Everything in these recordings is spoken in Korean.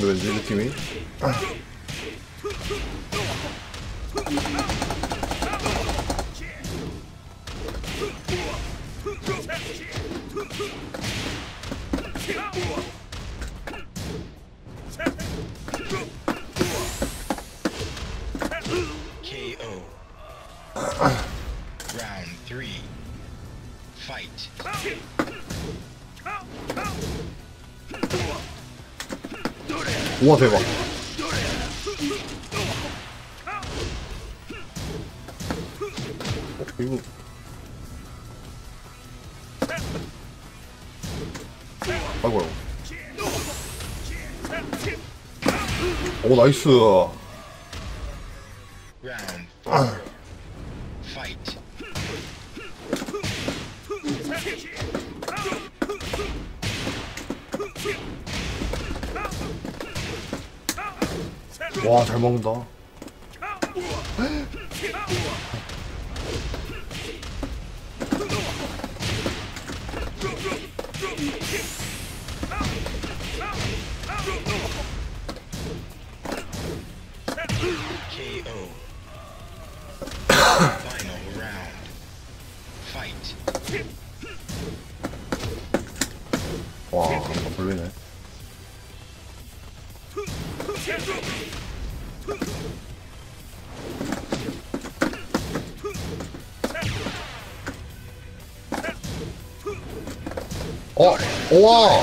누군 우와 대박. 어, 이거 아이고. 오 나이스. Round 와 잘 먹는다. 우와!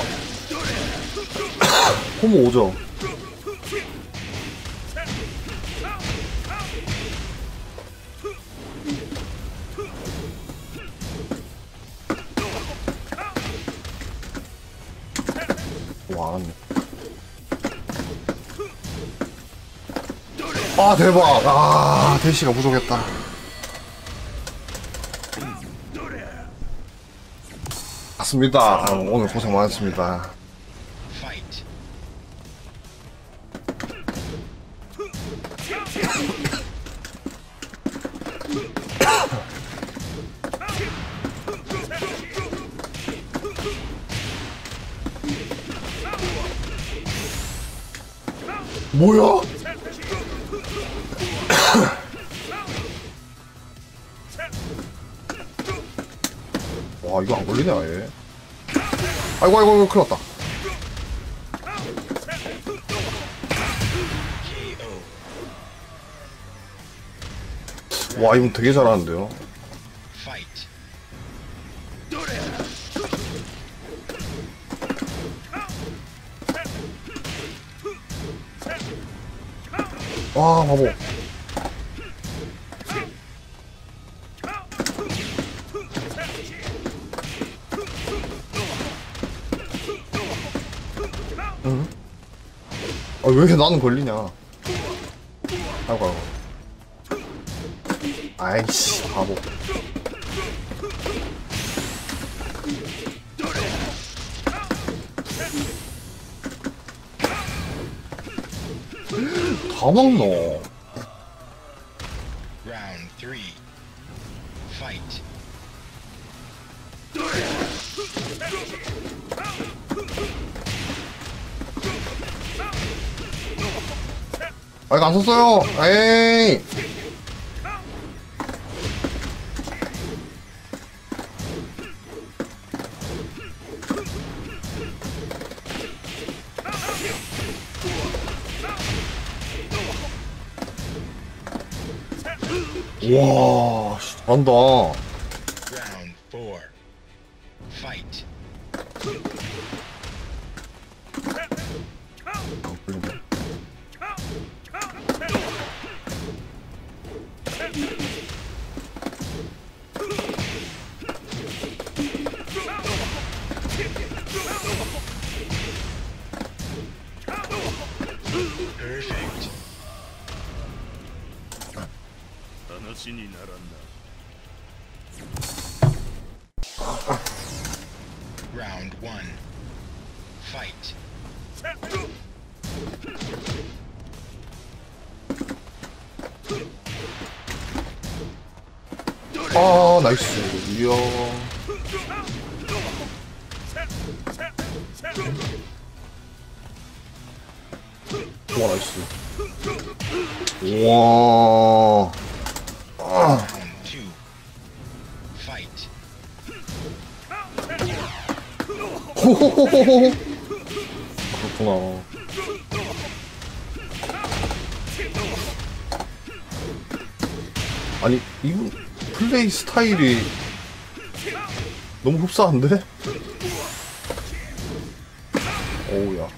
호모 오죠? 와, 알았네. 아, 대박! 아, 대시가 부족했다. 맞습니다. 아, 오늘 고생 많았습니다. 뭐야? 와 이거 안 걸리네 아예 아이고 아이고 아이고 큰일 났다. 와 이분 되게 잘하는데요. 와 바보 아, 왜 이렇게 나는 걸리냐? 아이고 아이고. 아이씨 바보. 다 먹노 썼어요. 에이. 와, 씨, 잘한다. 나이스. 이야. 와 나이스. 우와. 아. 호호호호호 스타일이 너무 흡사한데? 오우야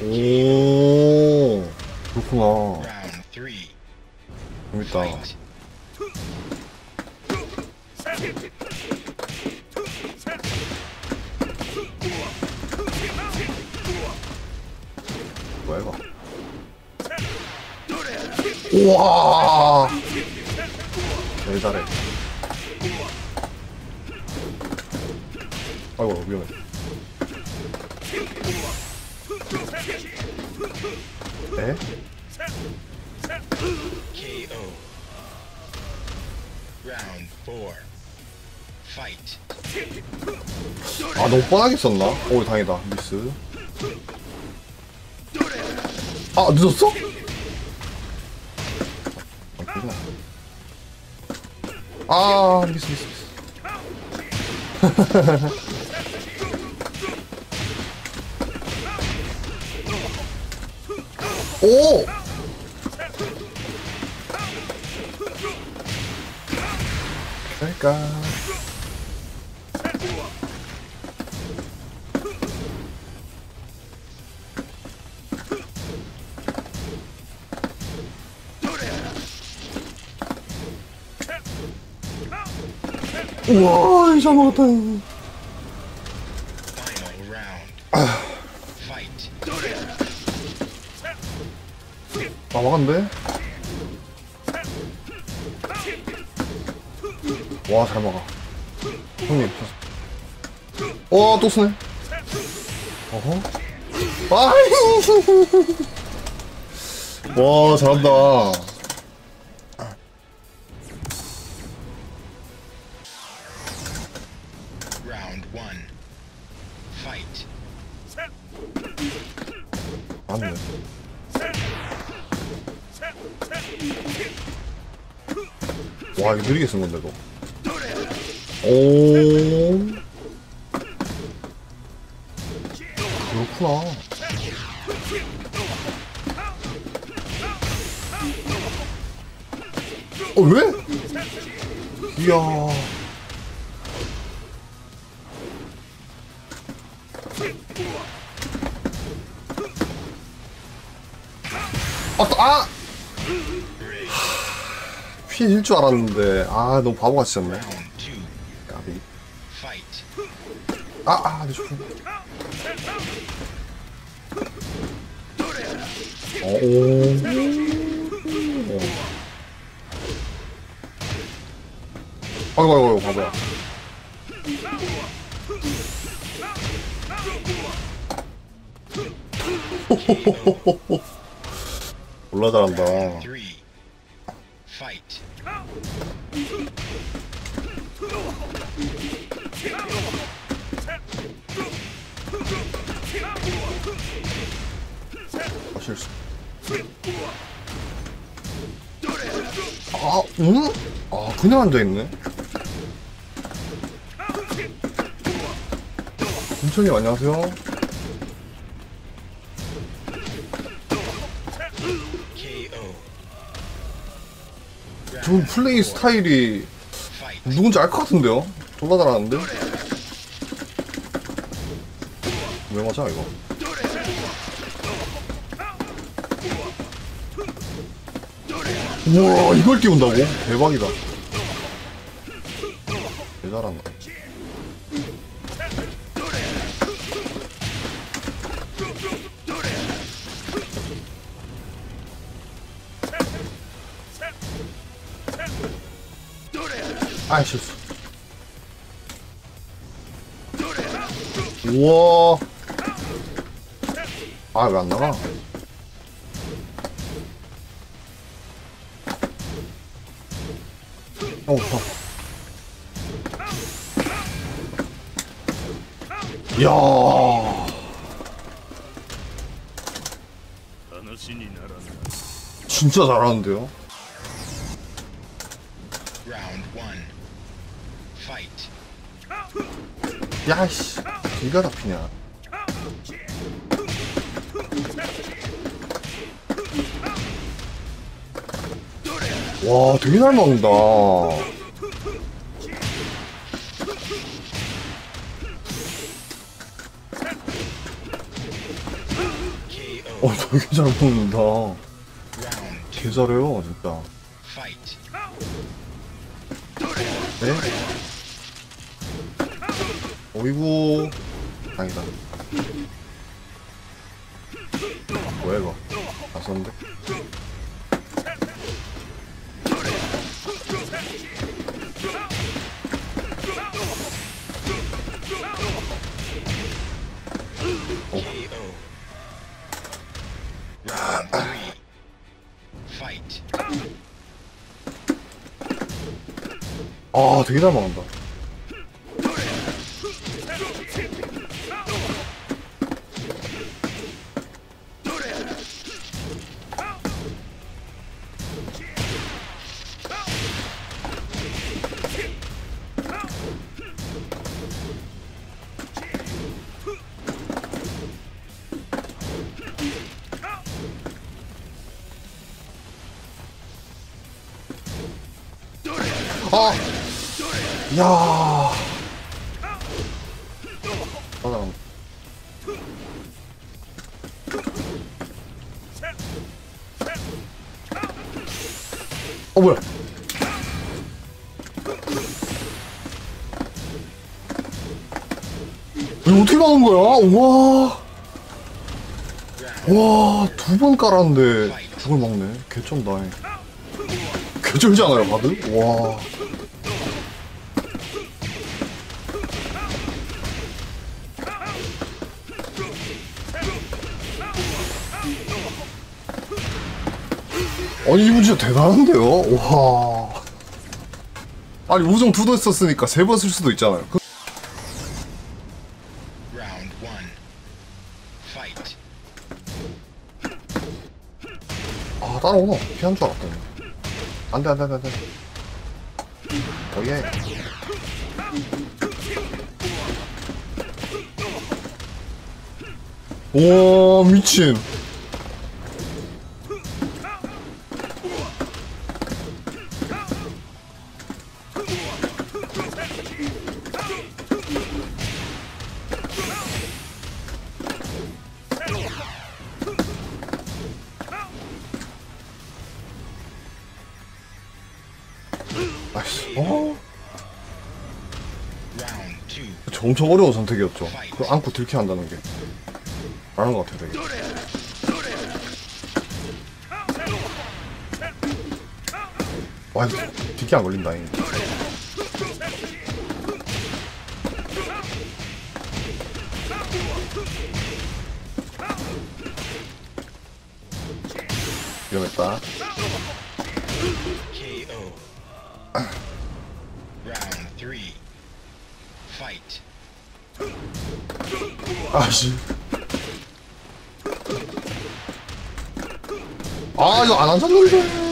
오 그렇구나. 재밌다. 뭐야 이거 우와 제일 잘해 아이고 위험해 에? Fight. 아 너무 뻔하게 썼나? 오 다행이다 미스 아 늦었어? 아 아 미스 미스 미스 오! 될까? 우와 잘 먹었다. 아. 막았는데? 와 잘 막아. 형님 와또 쓰네. 어허? 아이! 와 잘한다 와 이거 느리게 쓴 건데도 오. 그렇구나. 어 왜? 이야 아, 또, 아! 피해질 줄 알았는데 아 너무 바보같이 졌네. 까비 Fight. 아, 아, 내 조금. 어, 오. 오. 아이고, 아이고, 바보야. 몰라 잘한다. 아, 실수. 아, 응? 아, 그냥 앉아있네. 김천님, 안녕하세요. 저 플레이 스타일이. 누군지 알 것 같은데요? 졸라 잘하는데? 왜 맞아, 이거? 우와, 이걸 띄운다고? 대박이다. 개 잘한다. 아 실수 우와 아 왜 안 나가 어, 어. 야 진짜 잘하는데요? 야씨 이가 잡히냐 와 되게 잘 먹는다. 어 되게 잘 먹는다. 개 잘해요 진짜. 네? 어이구. 아니다. 뭐야 이거? 안 썼는데? 아 되게 잘 먹는다 깔았는데 저걸 막네. 개쩐다. 개쩔지 않아요, 바드? 와. 아니 이분 진짜 대단한데요? 와. 아니 우정 두도 썼으니까 세 번 쓸 수도 있잖아요. 피한 줄 알았더니. 안돼 안돼 안돼 안돼. 어예. 와 미친. 엄청 어려운 선택이었죠. 그 안고 들게 한다는 게. 말한 것 같아 되게. 와, 이거 안 걸린다잉. 안 앉았는데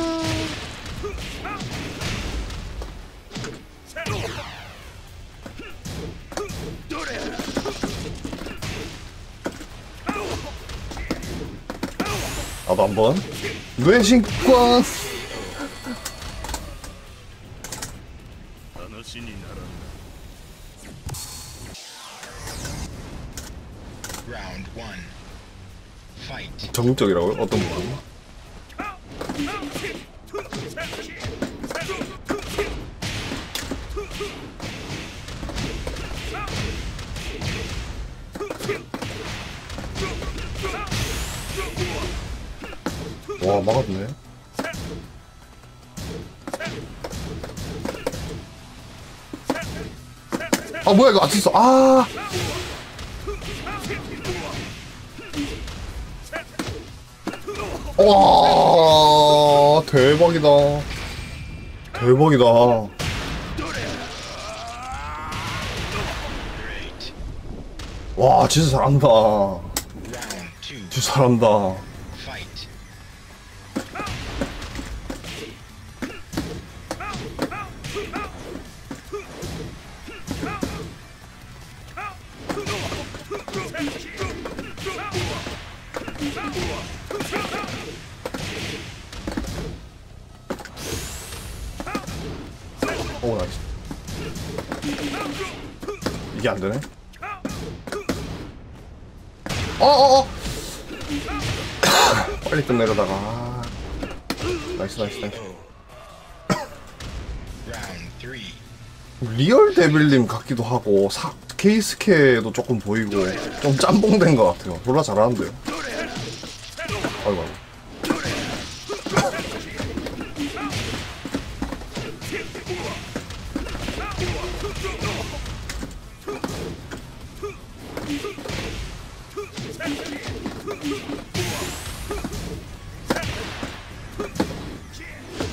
나도 한번. 외신권 적극적이라고요? 어떤 부분? 와 막았네. 아 뭐야 이거 아쳤어 아! 와 대박이다. 대박이다. 와 진짜 잘한다. 진짜 잘한다 데빌님 같기도 하고 사, 케이스케도 조금 보이고 좀 짬뽕된 것 같아요. 졸라 잘하는데요? 아이고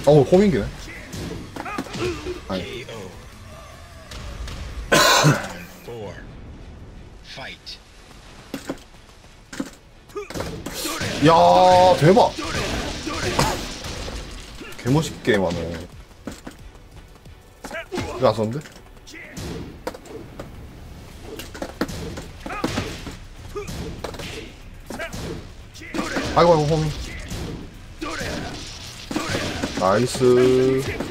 어우 호밍기네. 아니 KO. Round four. Fight. 야 대박. 개멋있게 게임하네 이거 안 썼는데? 아이고 아이고 나이스 나이스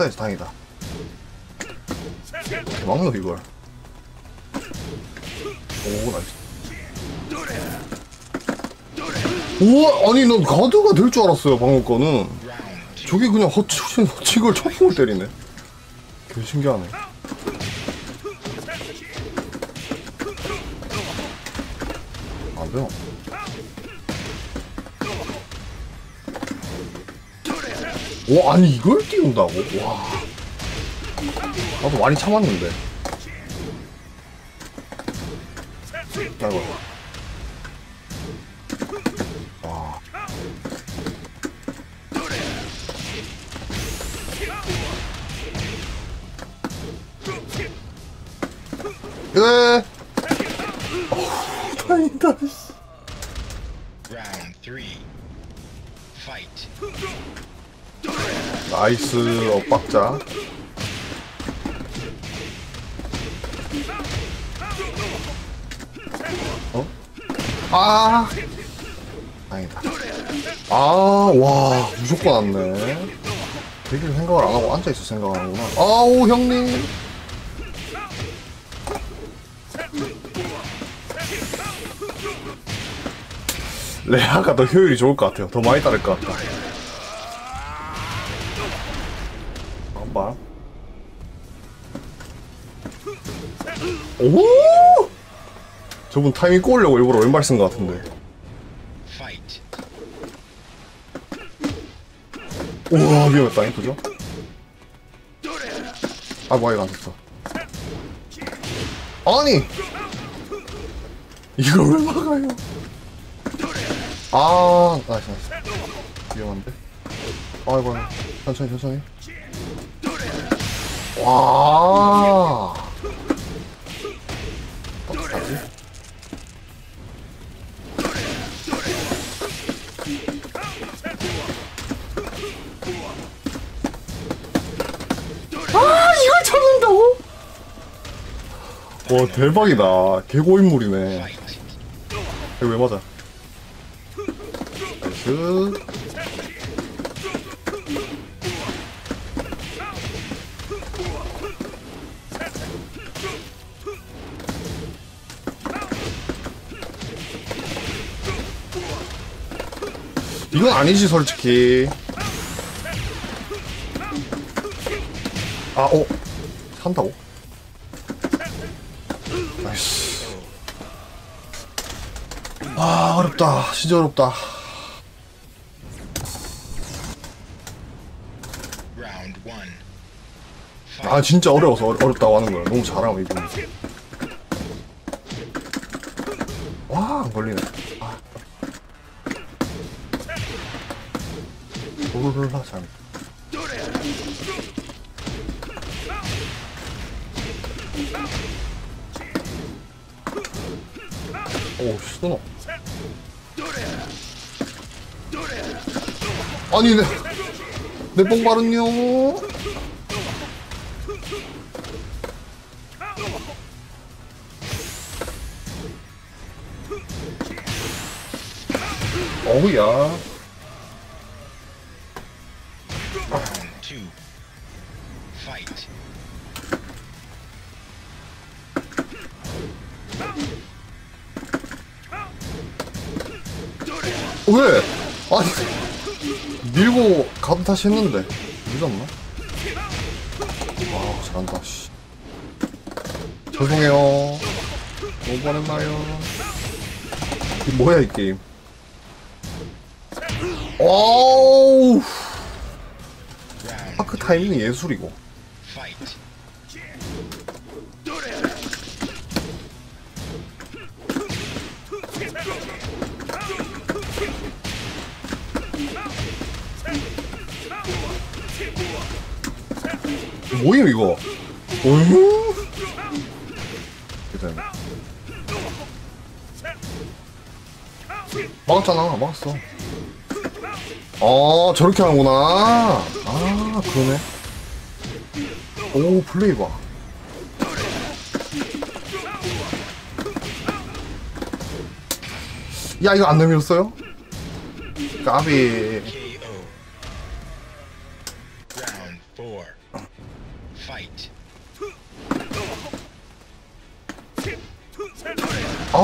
일렀어야지, 다행이다. 막노, 이걸. 오, 나이스. 우와, 아니, 난 가드가 될 줄 알았어요, 방금 거는. 저게 그냥 허치고 허치걸 초풍을 때리네. 개 신기하네. 와, 아니, 이걸 띄운다고? 와. 나도 많이 참았는데. 아이고. 와. 다행이다. three. Fight. 나이 스 엇박자. 어? 아! 다행이다. 아와 무조건 왔네. 되길 생각을 안 하고 앉아있어 생각하는구나. 아우 형님! 레아가 더 효율이 좋을 것 같아요. 더 많이 따를 것 같다 오! 저분 타이밍 꼬으려고 일부러 왼발 쓴 것 같은데. 우와 위험했다 그죠? 아 뭐야 이거 안 썼어 아니 이걸 왜 막아요 아 나이스 나이스 위험한데 아이고 아이고. 천천히 천천히 와 와 대박이다. 개고인물이네. 이거 왜 맞아? 나이스. 이건 아니지 솔직히. 아 어? 산다고? 어렵다 진짜 어렵다. 아. 진짜 어려워서 어려, 어렵다고 하는 거야 너무 잘하고 이분 아니 내 내뽕 바른요 다시 했는데. 늦었나? 아 잘한다 씨. 죄송해요. 너무 뻔했나요? 이 뭐야 이 게임? Round 파크 타이밍 예술이고 뭐임 이거? 어휴 일단. 막았잖아 막았어. 아 저렇게 하는구나. 아 그러네. 오 플레이 봐. 야, 이거 안 내밀었어요? 까비.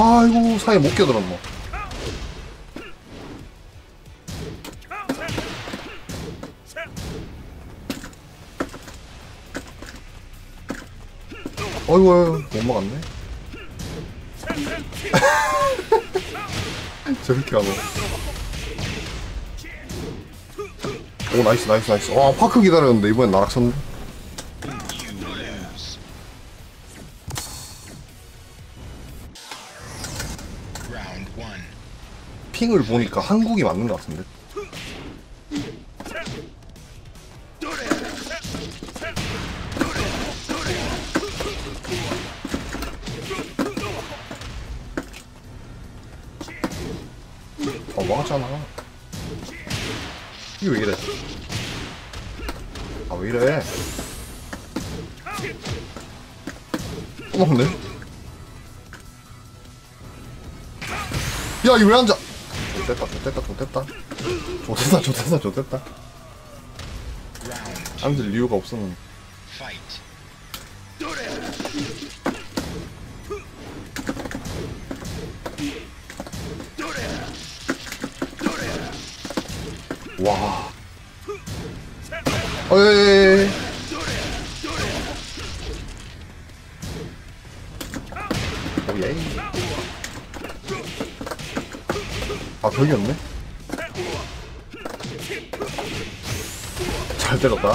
아이고, 사이에 못 껴들었노. 어이구, 못 막았네. 저렇게 하고. 오, nice, nice, nice. 와, 파크 기다렸는데, 이번엔 나락 쳤네. 핑을 보니까 한국이 맞는 것 같은데. 어, 막았잖아. 이게 왜 이래? 아, 왜 이래? 또 먹네? 야, 이거 왜 앉아? 좋됐다, 좋됐다, 좋됐다. 좋됐다, 좋됐다, 좋됐다. 앉을 이유가 없었는데. 와. 어이. 오예. 벽이었네. 잘 때렸다.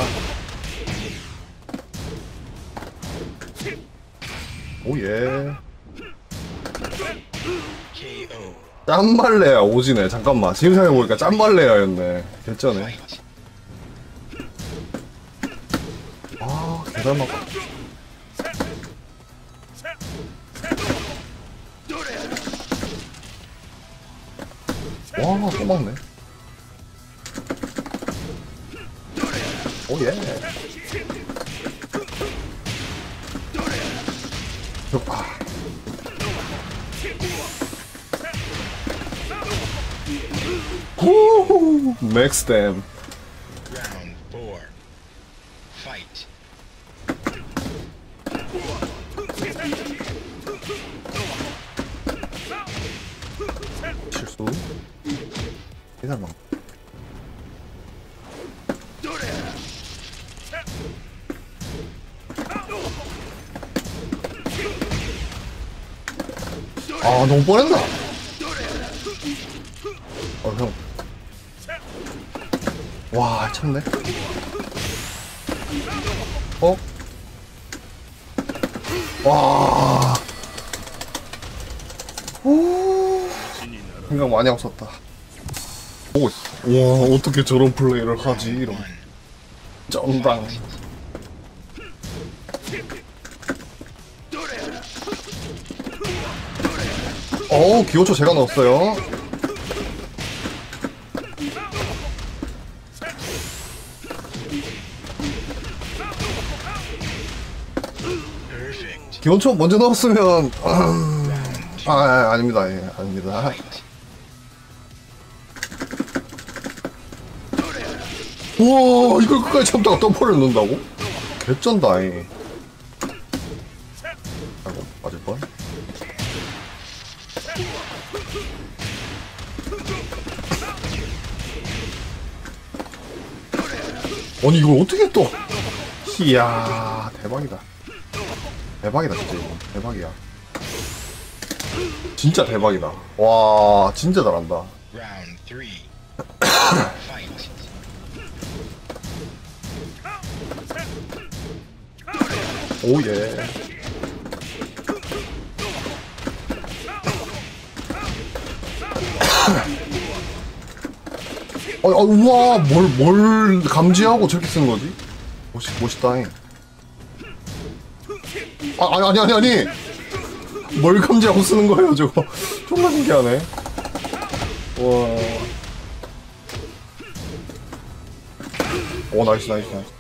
오예. 짠발레야 오지네. 잠깐만. 지금 생각해보니까 짠발레야였네. 개쩌네. 아, 개잘 맞 against them. Round four. Fight. 실수. 대단한. 아 너무 뻔했나? 와 참네. 어? 와. 오. 생각 많이 없었다. 보고 있어. 와 어떻게 저런 플레이를 하지? 이런 One. 쩐당. 어 기호초 제가 넣었어요. 기원초 먼저 넣었으면 음... 아, 아 아닙니다. 예 아닙니다. 우와 이걸 끝까지 참다가 점퍼를 넣는다고? 개쩐다 이. 아이고 맞을 뻔 아니 이걸 어떻게 또? 이야 대박이다 대박이다 진짜 이거 대박이야 진짜 대박이다 와 진짜 잘한다. 오예 어, 어, 우와, 뭘, 뭘 감지하고 저렇게 쓰는 거지? 멋있, 멋있다잉. 아, 아니, 아니, 아니, 아니! 뭘 감지하고 쓰는 거예요, 저거? 존나 신기하네. 와. 오, nice, nice, nice.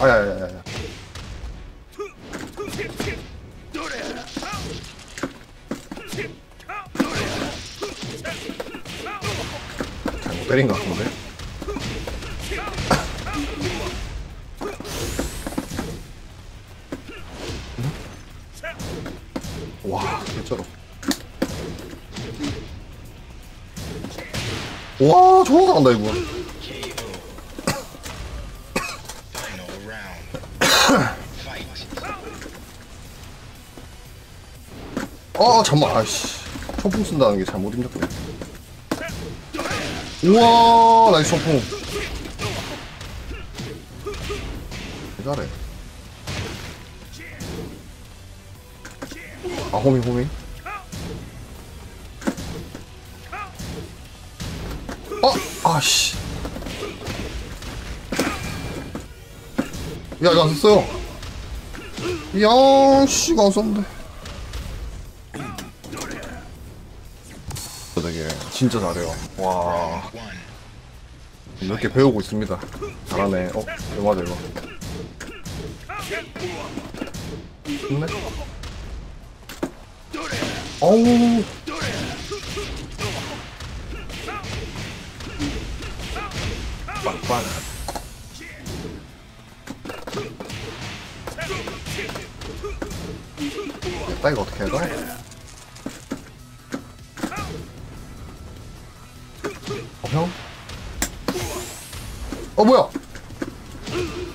아야야야야. 잘못 때린 것 같은데? 와, 존나 잘한다, 이거. 아 잠만 아이씨. 초풍 쓴다는 게 잘못 입력돼. 우와 nice 초풍. 잘해. 아 homing homing 아 아씨 야 이거 안 썼어요 이야 씨가 안 썼는데 되게 진짜 잘해요. 와, 개 배우고 있습니다. 잘하네. 어, 이거 맞아, 이거. 좋네. 어우. 빵빵. 됐다, 이거 어떻게 돼? 어, 형? 어, 뭐야?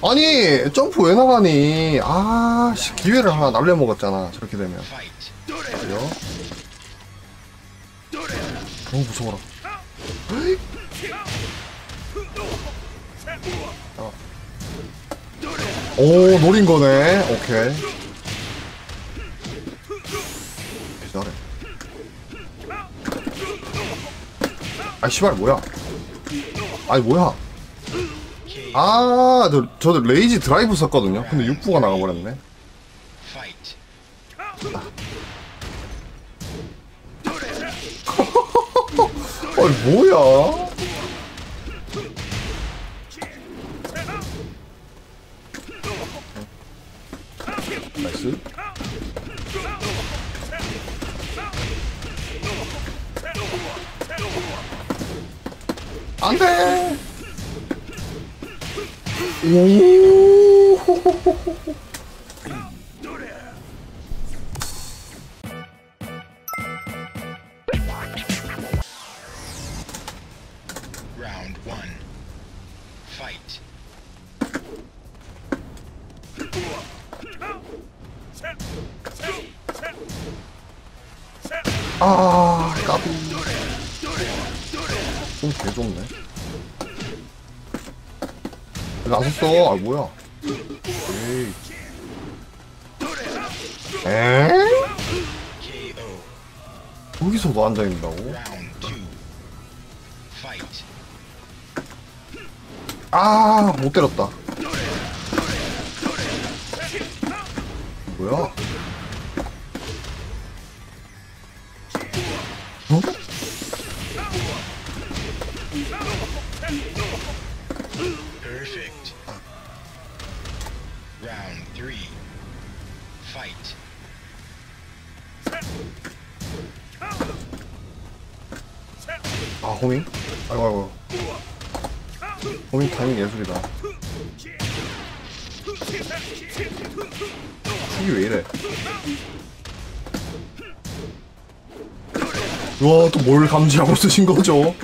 아니, 점프 왜 나가니? 아, 씨, 기회를 하나 날려먹었잖아. 저렇게 되면. 그래요? 너무 무서워라. 오, 노린 거네. 오케이. 잘해. 아, 씨발, 뭐야. 아니, 뭐야. 아, 저, 저도 rage drive 썼거든요. 근데 6부가 나가버렸네. 아니, 뭐야. 안돼. Round one. Fight. 아. 개좋네. 안 썼어. 아, 뭐야. 에이. 에? 여기서도 앉아있는다고? Round two. Fight. 아, 못 때렸다. 감지하고 쓰신 거죠? KO.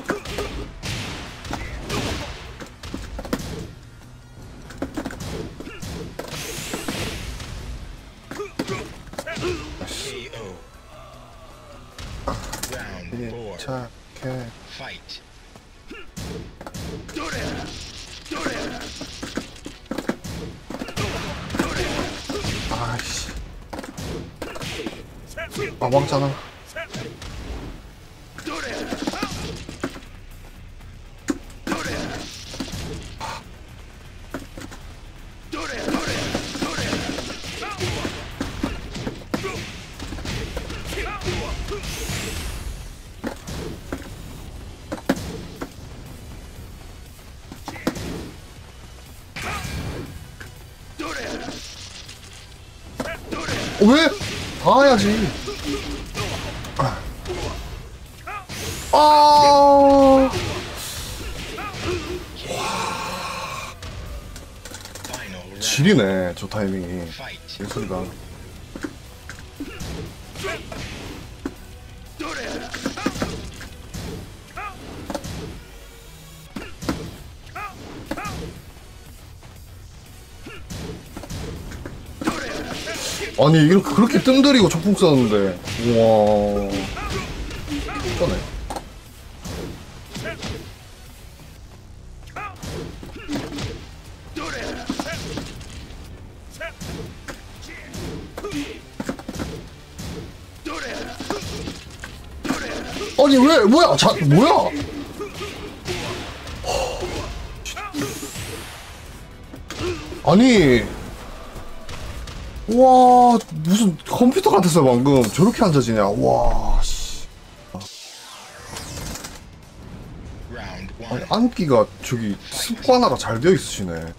Round four. 착해. Fight. 아이씨. 아, 왕잖아. 해야지. 아. 지리네, 저 타이밍이. Fight. 예술이 아니, 이렇게 그렇게 뜸들이고 초풍 썼는데. 우와. 꺼네. 아니, 왜, 뭐야, 자, 뭐야? 아니, 와, 무슨 컴퓨터 같았어, 방금. 저렇게 앉아지냐. 와, 씨. 아니. 앉기가 저기 습관화가 잘 되어 있으시네.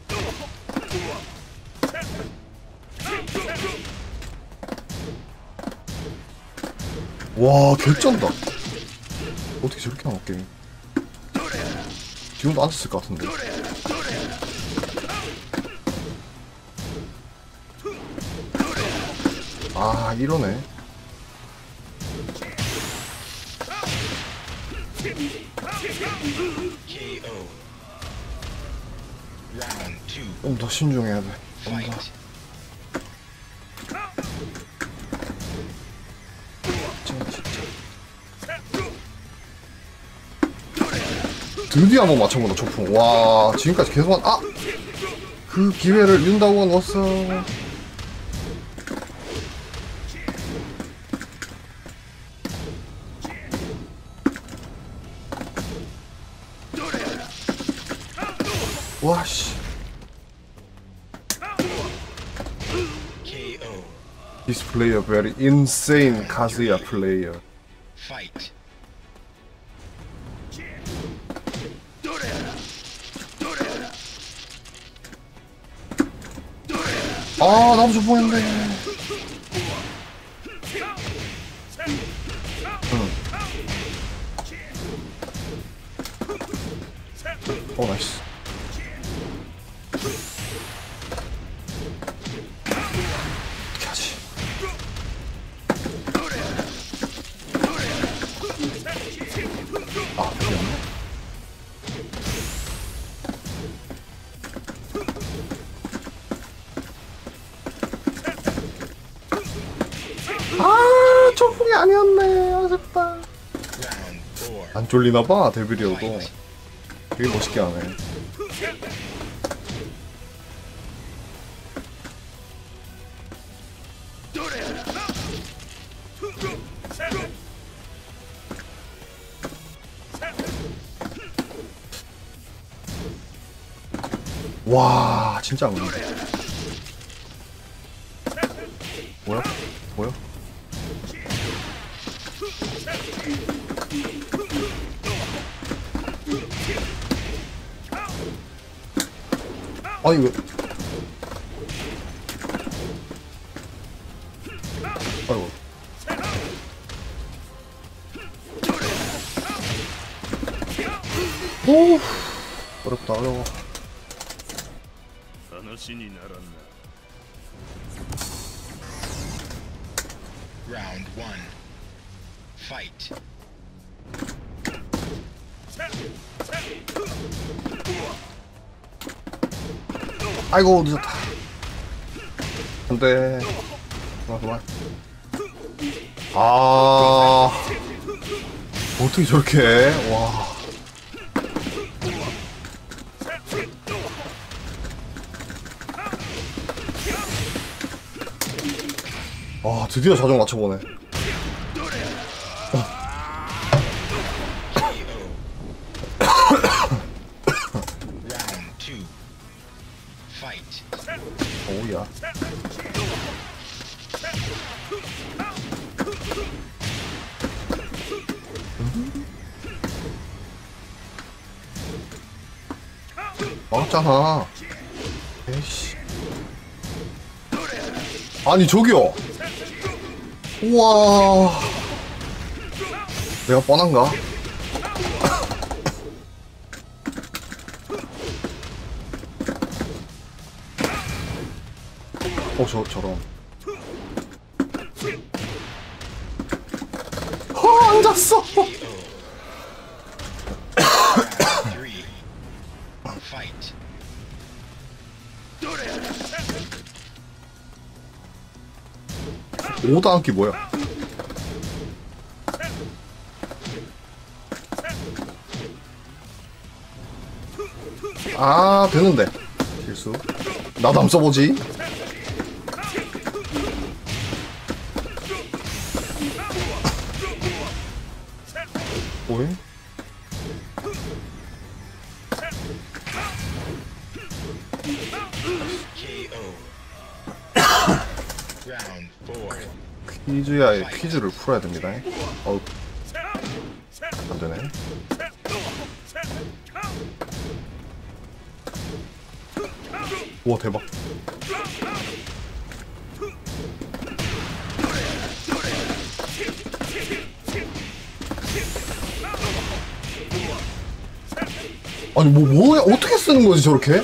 와, 개쩐다. 어떻게 저렇게 게임. 지금도 앉았을 것 같은데. 아, 이러네. 좀 더 신중해야 돼. 좀 더. 드디어 한번 맞춰본다, 초풍. 와, 지금까지 계속 한, 아! 그 기회를 윤다고가 넣었어. player very insane Kazuya player. Fight. 아, 나도 초풍했는데. 아, 초풍이 아니었네. 아쉽다. 안 쫄리나봐 데빌이어도. 되게 멋있게 하네 와 진짜 안 걸린다 아니 왜 아이고 늦었다. 안돼. 그만 그만. 아. 어떻게 저렇게 해? 와. 아, 드디어 자동 맞춰보네. 오우야. 막았잖아. 에이씨. 아니, 저기요. 우와. 내가 뻔한가? 어, 저, 저런. 어, 앉았어! Three. Fight. 오다 앉기 뭐야? 아, 되는데. 실수. 나도 한번 써보지. 뭐해? 퀴즈야의 퀴즈를 풀어야 됩니다. 어우, 안 되네. 우와, 대박. 아니, 뭐, 뭐야, 어떻게 쓰는 거지, 저렇게?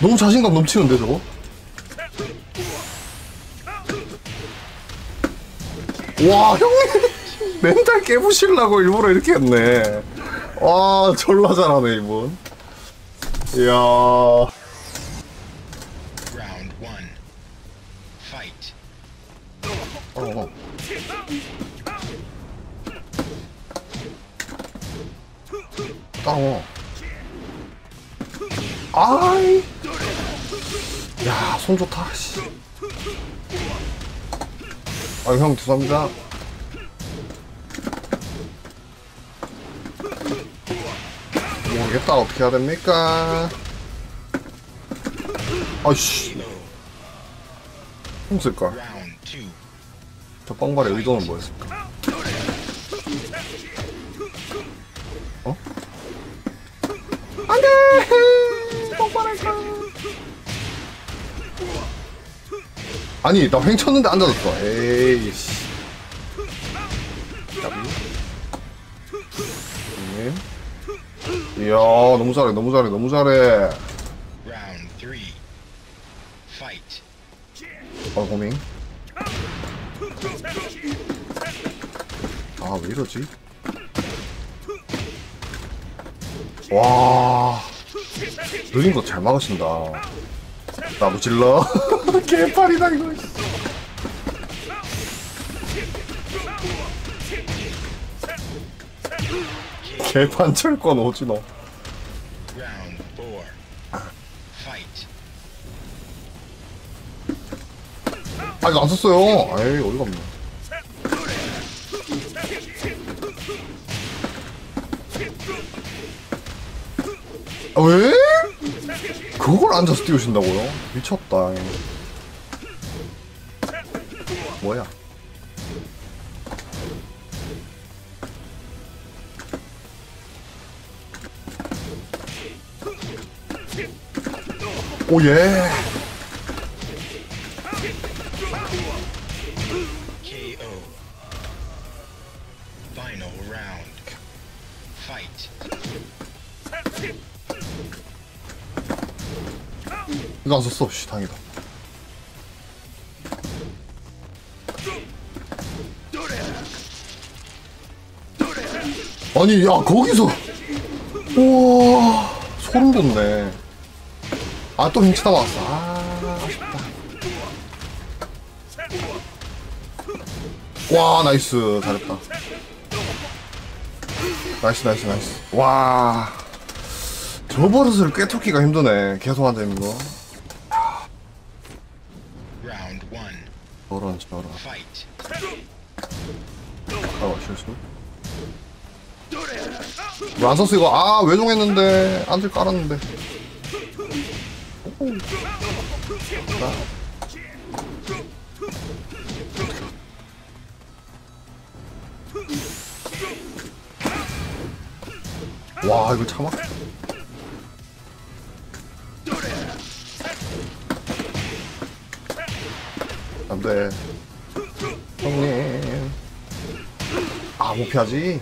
너무 자신감 넘치는데, 저거? 와 형님! 멘탈 깨부시려고 일부러 이렇게 했네. 와 졸라 잘하네 이분. 이야 손 좋다 씨. 아형 죄송합니다 모르겠다 어떻게 해야 됩니까 Round two. 저 뻥발의 의도는 뭐였을까? 어? 아니, 나 횡쳤는데 앉아졌어. 에이씨. 까비. 님. 이야, 너무 잘해, 너무 잘해, 너무 잘해. 어, 고민. 아, 왜 이러지? 와. 느린 거 잘 막으신다. 나무 질러. 개빨이다, 이거. KO. 개판 철권 오지노. 아, 이거 안 썼어요. 에이, 어이가 없네. 아, 왜? 그걸 앉아서 띄우신다고요? 미쳤다. 뭐야? 오, 예. KO. Final round. Fight. 이거 안 썼어. 씨, 다행이다. 아니, 야, 거기서. 우와, 소름 돋네. 아, 또 hin치 남았어. 아, 아쉽다. 와, nice. 잘했다. nice, nice, nice. 와. 저 버릇을 꿰뚫기가 힘드네. 계속 앉아있는 거. 저런, 저런. 아, 실수. 왜안 썼어, 이거? 아, 외종했는데. 안줄 깔았는데. 와, 이거 참아? 안 돼. 형님. 아, 못 피하지?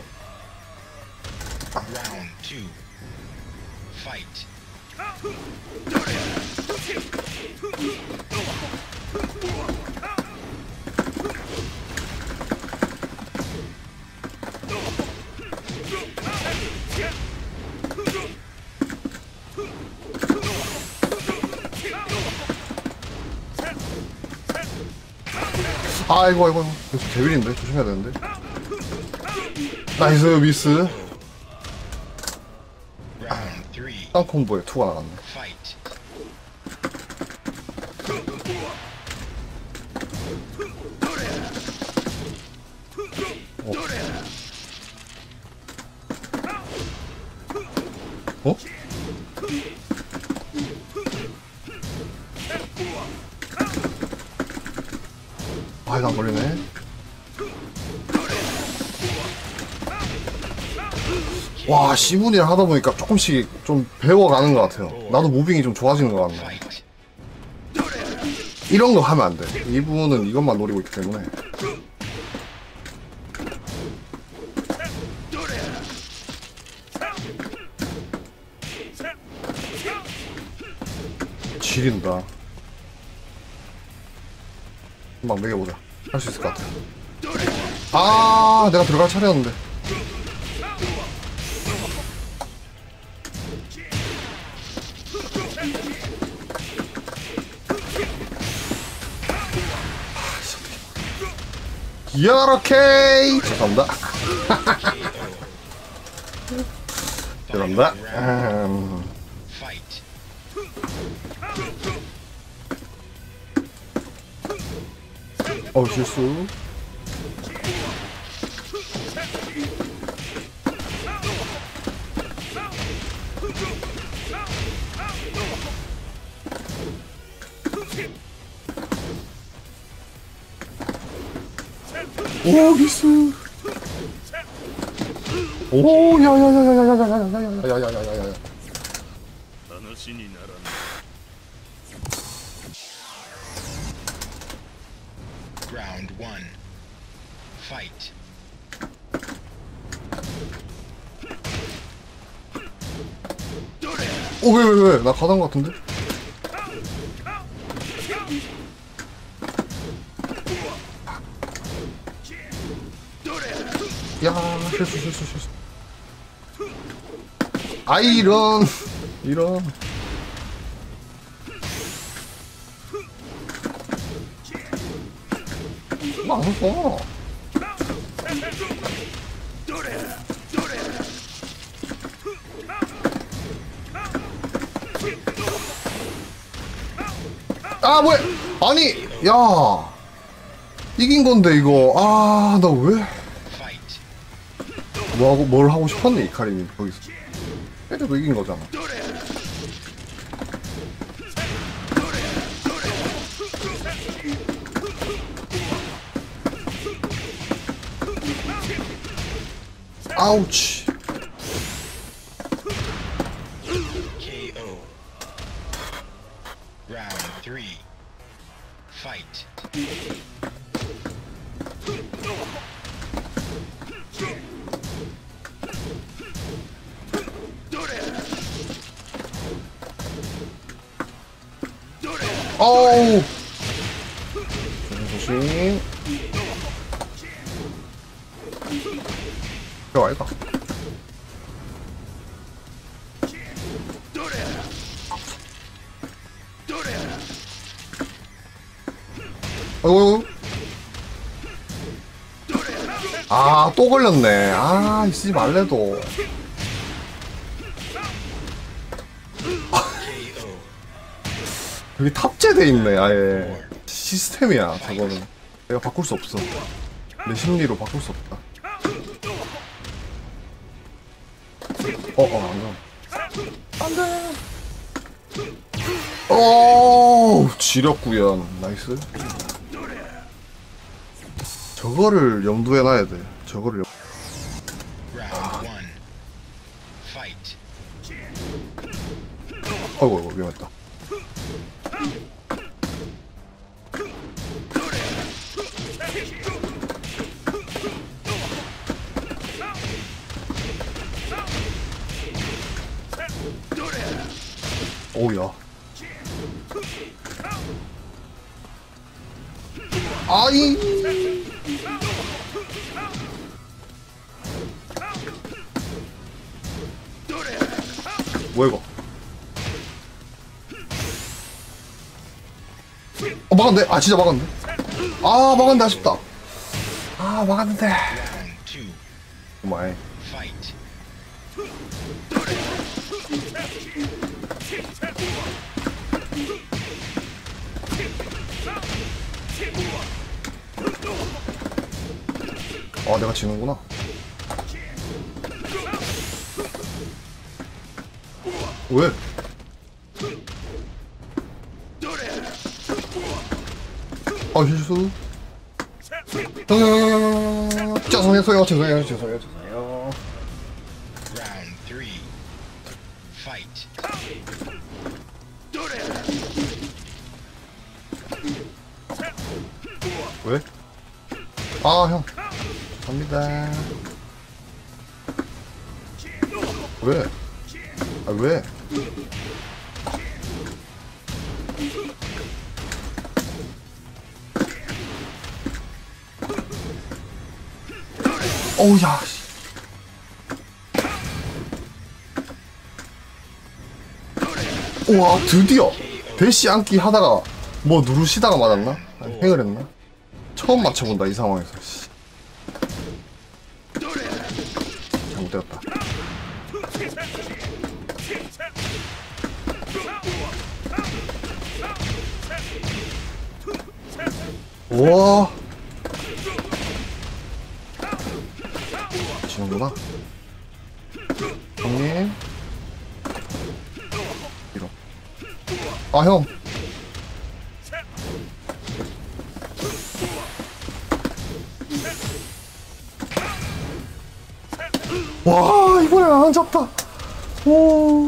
아이고, 아이고. 이거 데빌인데? 조심해야 되는데. 나이스, 미스. Round three. 땅 콤보에 투가 나갔네. 와, 시분이랑 하다 보니까 조금씩 좀 배워가는 것 같아요. 나도 무빙이 좀 좋아지는 것 같네. 이런 거 하면 안 돼. 이분은 이것만 노리고 있기 때문에. 지린다. 막 매겨보자. 할 수 있을 것 같아. 아, 내가 들어갈 차례였는데. 이렇게 죄송합니다. 죄송합니다. 음. 어 실수. 여기서 오 야야야야야야야야야야야야야야야야 Round 1 Fight 오 왜 왜 왜 나 가던 것 같은데? 아이 이런. 이런. 뭐 망했어. 아 뭐야. 아니 야. 이긴 건데 이거. 아 나 왜? 뭐하고 뭘 하고 싶었네 이카림이 거기서? 그래도 이긴 거잖아. 아우치 또 걸렸네. 아 쓰지 말래도. 여기 탑재돼 있네 아예. 시스템이야 저거는. 내가 바꿀 수 없어. 내 심리로 바꿀 수 없다. 어어 안가. 안돼 오 지력 구현. nice. 저거를 염두에 놔야 돼 저거를. Fight. 어이구 어이구 위험했다 오우야 아이 뭐야 이거? 어 막았네. 아 진짜 막았네. 아 막았네. 아쉽다. 아 막았는데. 오마이. 아 내가 지는구나 왜? 아 실수 죄송해요 죄송해요 죄송해요 죄송해요 우와 드디어 대시 안기 하다가 뭐 누르시다가 맞았나? 아니, 행을 했나? 처음 맞춰본다 이 상황에서 씨. 잘못되었다 우와 지는구나 형님 아 형. 와 이번엔 안 잡다. 오.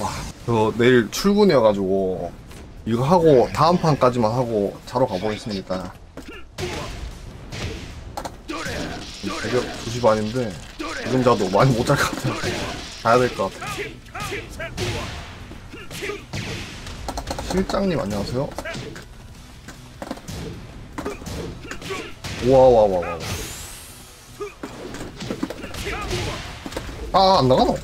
와, 저 내일 출근이어가지고 이거 하고 다음 판까지만 하고 자러 가보겠습니다. 990 아닌데. 지금 자도 많이 못 잘 것 같아요. 자야 될 것 같아요. 실장님 안녕하세요. 와와와와. 아, 안 나가노?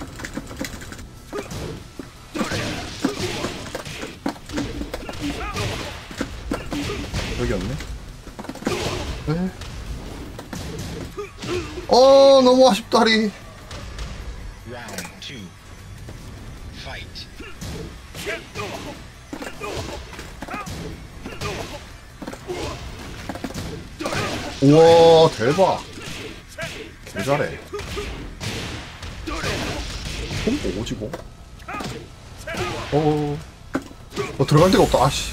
여기였네. 네. 어, 너무 아쉽다리. 우와 대박. 개 잘해. 어 오지고 어, 어 들어갈 데가 없다. 아씨.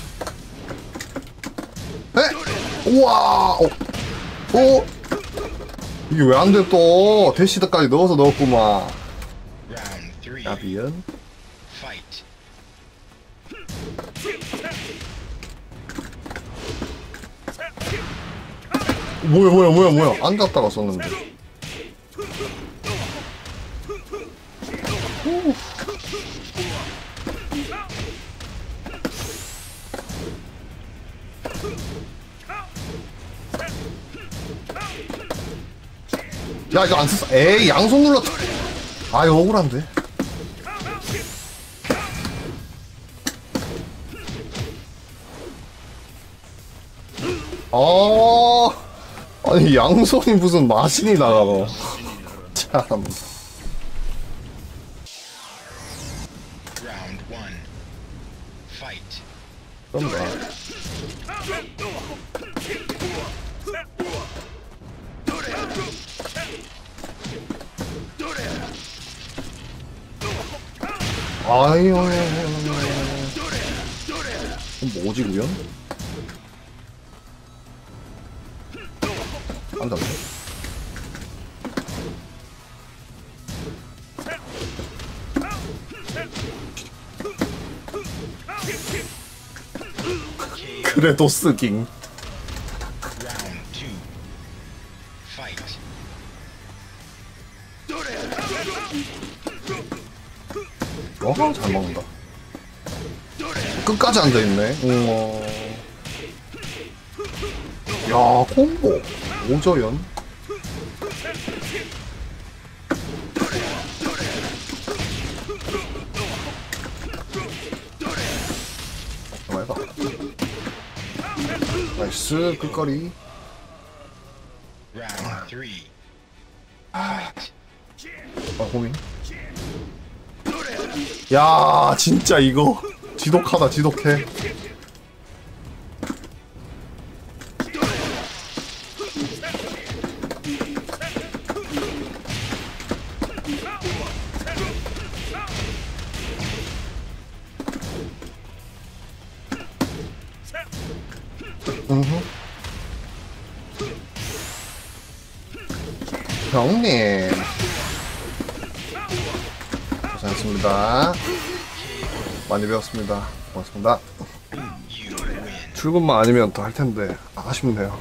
에? 우와 어, 어 이게 왜 안 돼 또? 대시드까지 넣어서 넣었구만. Fight. 뭐야 뭐야 뭐야 뭐야. 앉았다가 썼는데 야 이거 안 썼어. 에이 양손 눌렀다. 아 이거 억울한데. 아 아니 양손이 무슨 마신이 나가고. 참 아유 그럼 뭐지 구연? 안다고? 그래도 쓰깅 와, 잘 먹는다. 끝까지 앉아있네. 우와. 야, 콤보. 오저연. 해봐. 나이스, 끝거리. 아, 호민. 야, 진짜 이거. 지독하다, 지독해. 고맙습니다. Win. 출근만 아니면 더 할 텐데 아쉽네요.